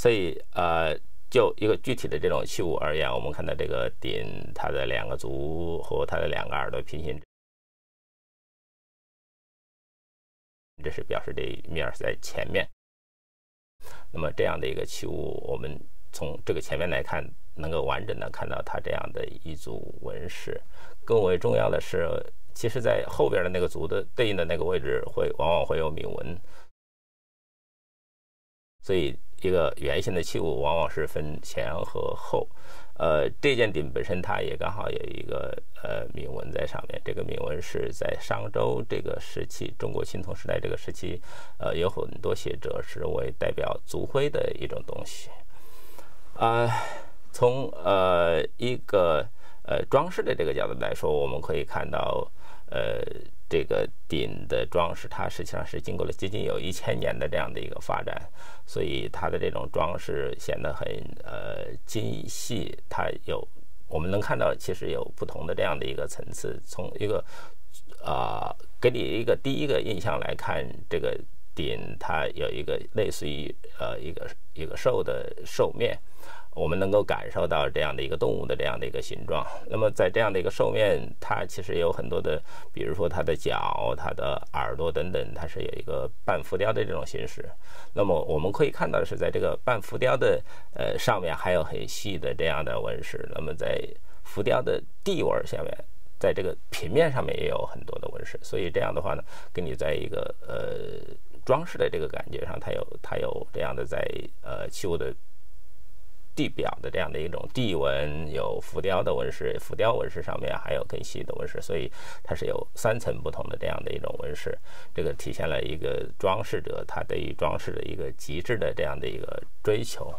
所以呃，就一个具体的这种器物而言，我们看到这个鼎，它的两个足和它的两个耳朵平行，这是表示这一面是在前面。那么这样的一个器物，我们从这个前面来看，能够完整的看到它这样的一组纹饰。更为重要的是，其实在后边的那个足的对应的那个位置，会往往会有铭文。所以，一个圆形的器物往往是分前和后。呃，这件鼎本身它也刚好有一个呃铭文在上面。这个铭文是在商周这个时期，中国青铜时代这个时期，呃，有很多写者是为代表族徽的一种东西。啊，从呃一个呃装饰的这个角度来说，我们可以看到，呃。这个鼎的装饰，它实际上是经过了接近有一千年的这样的一个发展，所以它的这种装饰显得很呃精细。它有我们能看到，其实有不同的这样的一个层次。从一个啊，给你一个第一个印象来看，这个它有一个类似于呃一个一个兽的兽面。我们能够感受到这样的一个动物的这样的一个形状。那么，在这样的一个兽面，它其实有很多的，比如说它的脚、它的耳朵等等，它是有一个半浮雕的这种形式。那么，我们可以看到的是，在这个半浮雕的呃上面还有很细的这样的纹饰。那么，在浮雕的地纹下面，在这个平面上面也有很多的纹饰。所以这样的话呢，给你在一个呃装饰的这个感觉上，它有它有这样的在呃器物的。地表的这样的一种地纹，有浮雕的纹饰，浮雕纹饰上面还有更细的纹饰，所以它是有三层不同的这样的一种纹饰。这个体现了一个装饰者他对于装饰的一个极致的这样的一个追求。